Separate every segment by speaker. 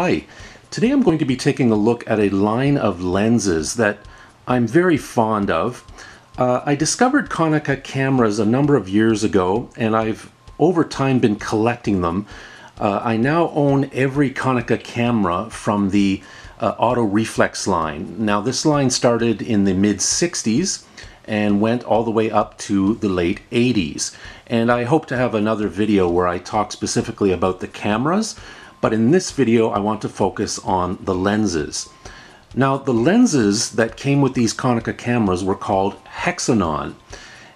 Speaker 1: Hi, today I'm going to be taking a look at a line of lenses that I'm very fond of. Uh, I discovered Konica cameras a number of years ago and I've over time been collecting them. Uh, I now own every Konica camera from the uh, auto reflex line. Now this line started in the mid 60s and went all the way up to the late 80s. And I hope to have another video where I talk specifically about the cameras, but in this video I want to focus on the lenses. Now the lenses that came with these Konica cameras were called Hexanon.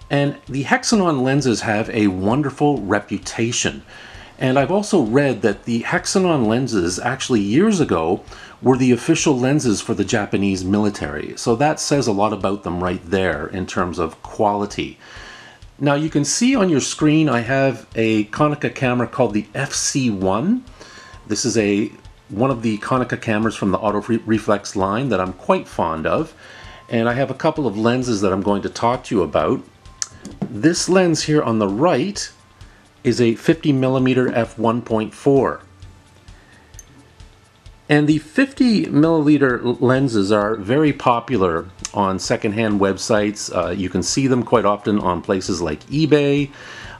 Speaker 1: And the Hexanon lenses have a wonderful reputation. And I've also read that the Hexanon lenses actually years ago were the official lenses for the Japanese military. So that says a lot about them right there in terms of quality. Now you can see on your screen I have a Konica camera called the FC1. This is a one of the Konica cameras from the Auto Reflex line that I'm quite fond of. And I have a couple of lenses that I'm going to talk to you about. This lens here on the right is a 50 millimeter f1.4. And the 50 milliliter lenses are very popular on secondhand websites. Uh, you can see them quite often on places like eBay.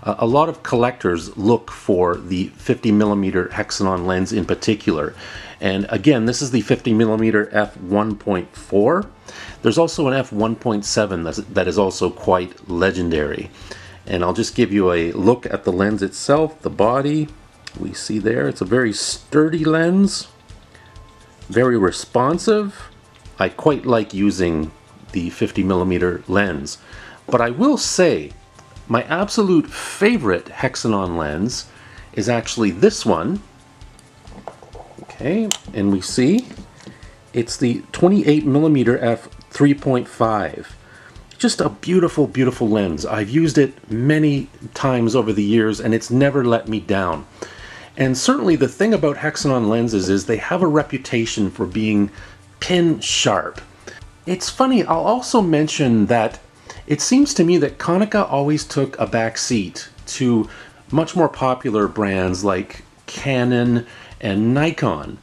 Speaker 1: Uh, a lot of collectors look for the 50 millimeter Hexanon lens in particular. And again, this is the 50 millimeter f1.4. There's also an f1.7 that is also quite legendary. And I'll just give you a look at the lens itself, the body. We see there, it's a very sturdy lens, very responsive. I quite like using the 50 millimeter lens. But I will say, my absolute favorite Hexanon lens is actually this one. Okay, and we see it's the 28 millimeter f 3.5 just a beautiful, beautiful lens. I've used it many times over the years and it's never let me down. And certainly the thing about Hexanon lenses is they have a reputation for being pin sharp. It's funny, I'll also mention that it seems to me that Konica always took a back seat to much more popular brands like Canon and Nikon.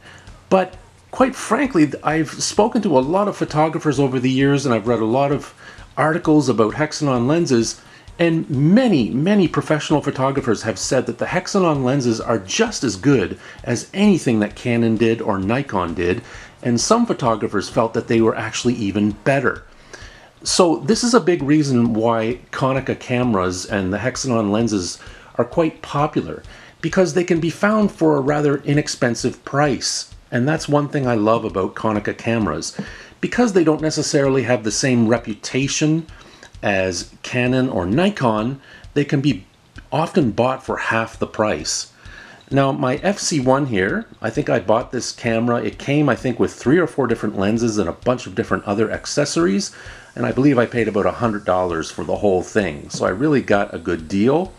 Speaker 1: But quite frankly, I've spoken to a lot of photographers over the years and I've read a lot of articles about Hexanon lenses, and many, many professional photographers have said that the Hexanon lenses are just as good as anything that Canon did or Nikon did, and some photographers felt that they were actually even better. So this is a big reason why Konica cameras and the Hexanon lenses are quite popular, because they can be found for a rather inexpensive price. And that's one thing I love about Konica cameras because they don't necessarily have the same reputation as Canon or Nikon, they can be often bought for half the price. Now my FC1 here, I think I bought this camera. It came, I think, with three or four different lenses and a bunch of different other accessories. And I believe I paid about $100 for the whole thing. So I really got a good deal.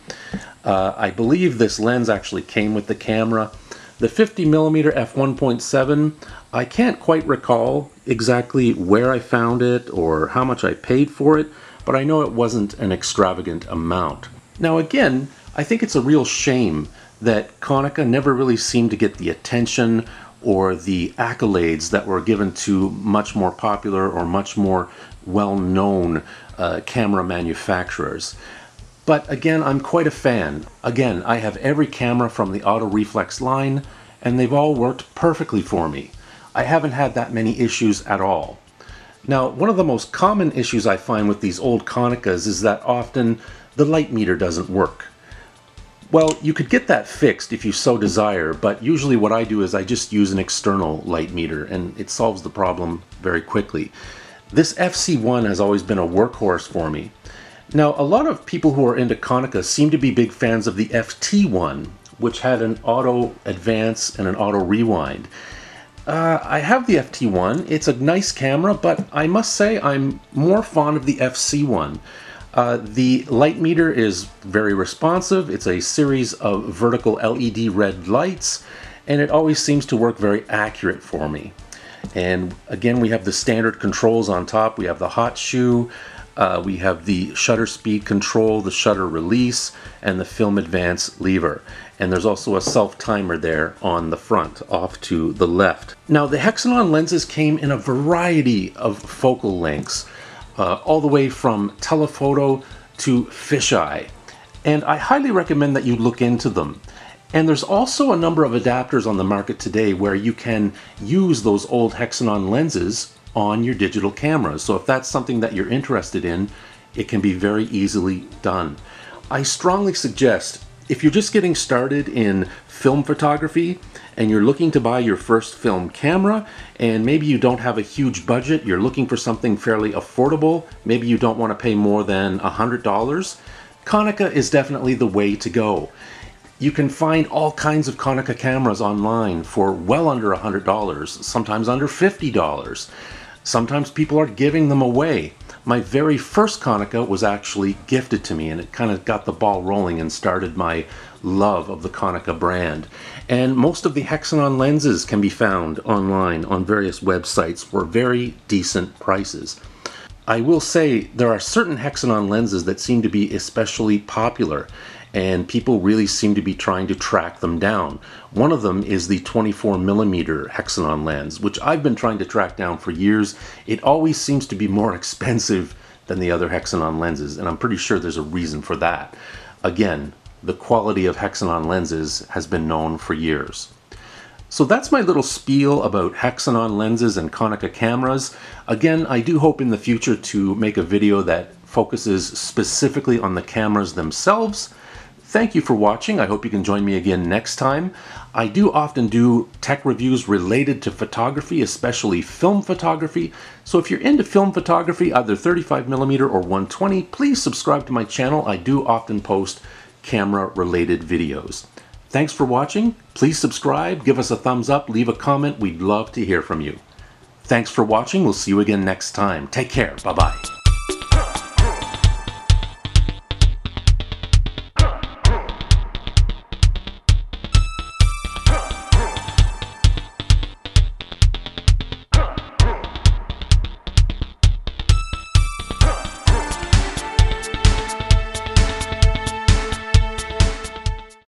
Speaker 1: Uh, I believe this lens actually came with the camera. The 50 millimeter f1.7, I can't quite recall exactly where I found it or how much I paid for it, but I know it wasn't an extravagant amount. Now again, I think it's a real shame that Konica never really seemed to get the attention or the accolades that were given to much more popular or much more well-known uh, camera manufacturers. But again, I'm quite a fan. Again, I have every camera from the Auto Reflex line, and they've all worked perfectly for me. I haven't had that many issues at all. Now, one of the most common issues I find with these old Konicas is that often the light meter doesn't work. Well, you could get that fixed if you so desire, but usually what I do is I just use an external light meter, and it solves the problem very quickly. This FC1 has always been a workhorse for me. Now, a lot of people who are into Konica seem to be big fans of the FT1, which had an auto advance and an auto rewind. Uh, I have the FT1. It's a nice camera, but I must say I'm more fond of the FC1. Uh, the light meter is very responsive. It's a series of vertical LED red lights, and it always seems to work very accurate for me. And again, we have the standard controls on top. We have the hot shoe, Uh, we have the shutter speed control, the shutter release, and the film advance lever. And there's also a self timer there on the front, off to the left. Now, the Hexanon lenses came in a variety of focal lengths, uh, all the way from telephoto to fisheye. And I highly recommend that you look into them. And there's also a number of adapters on the market today where you can use those old Hexanon lenses on your digital cameras. So if that's something that you're interested in, it can be very easily done. I strongly suggest if you're just getting started in film photography and you're looking to buy your first film camera and maybe you don't have a huge budget, you're looking for something fairly affordable, maybe you don't want to pay more than $100, Konica is definitely the way to go. You can find all kinds of Konica cameras online for well under $100, sometimes under $50. Sometimes people are giving them away. My very first Konica was actually gifted to me and it kind of got the ball rolling and started my love of the Konica brand. And most of the Hexanon lenses can be found online on various websites for very decent prices. I will say there are certain Hexanon lenses that seem to be especially popular and people really seem to be trying to track them down. One of them is the 24 millimeter Hexanon lens, which I've been trying to track down for years. It always seems to be more expensive than the other Hexanon lenses, and I'm pretty sure there's a reason for that. Again, the quality of Hexanon lenses has been known for years. So that's my little spiel about Hexanon lenses and Konica cameras. Again, I do hope in the future to make a video that focuses specifically on the cameras themselves Thank you for watching. I hope you can join me again next time. I do often do tech reviews related to photography, especially film photography. So if you're into film photography, either 35mm or 120, please subscribe to my channel. I do often post camera related videos. Thanks for watching. Please subscribe, give us a thumbs up, leave a comment. We'd love to hear from you. Thanks for watching. We'll see you again next time. Take care. Bye-bye.